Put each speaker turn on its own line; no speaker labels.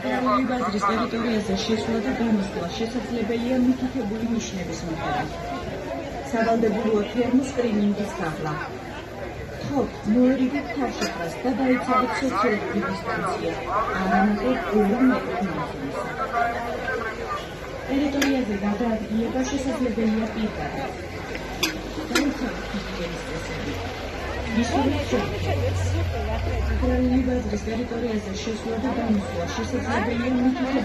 ცენტრალური ბაზრის ტერიტორიაზე შესვლა და გამოსვლა შესაძლებელია მითითებული ნიშნების მიხედვით. სავალდებულოა ფერმის სკრინინგის გახლა. ხოთ, მოერიდეთ თავშეყრას და დაიცავეთ სოციალური დისტანცია, არამედ ორი მეტრი მანძილისა. ტერიტორიაზე გადაადგილება შესაძლებელია პირდაპირ. დაიცავეთ ფიზიკური სტრესები. მისული ცენტრალური ბაზრის ტერიტორიაზე შესვლა და გამოსვლა შესაძლებელია მითითებული